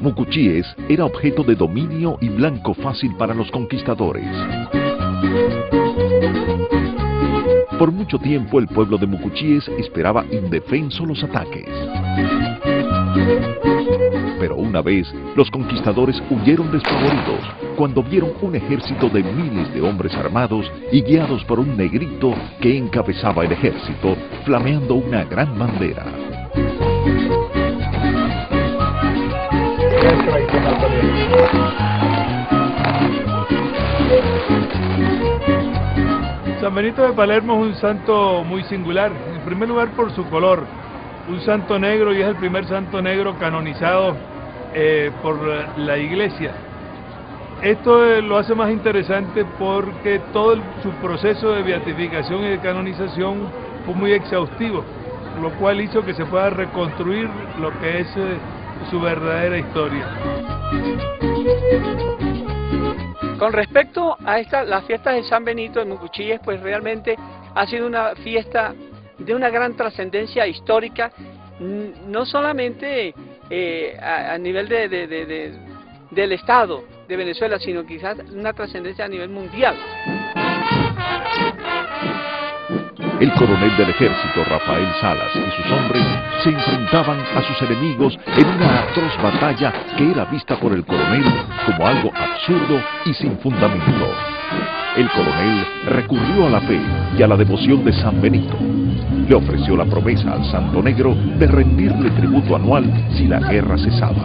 Mucuchíes era objeto de dominio y blanco fácil para los conquistadores. Por mucho tiempo el pueblo de Mucuchíes esperaba indefenso los ataques. Pero una vez los conquistadores huyeron despavoridos cuando vieron un ejército de miles de hombres armados y guiados por un negrito que encabezaba el ejército, flameando una gran bandera. San Benito de Palermo es un santo muy singular, en primer lugar por su color, un santo negro y es el primer santo negro canonizado eh, por la iglesia. Esto eh, lo hace más interesante porque todo su proceso de beatificación y de canonización fue muy exhaustivo, lo cual hizo que se pueda reconstruir lo que es eh, su verdadera historia. Con respecto a esta, las fiestas de San Benito de Mucuchilles, pues realmente ha sido una fiesta de una gran trascendencia histórica, no solamente eh, a, nivel de, del Estado de Venezuela, sino quizás una trascendencia a nivel mundial. El coronel del ejército, Rafael Salas, y sus hombres se enfrentaban a sus enemigos en una atroz batalla que era vista por el coronel como algo absurdo y sin fundamento. El coronel recurrió a la fe y a la devoción de San Benito. Le ofreció la promesa al Santo Negro de rendirle tributo anual si la guerra cesaba.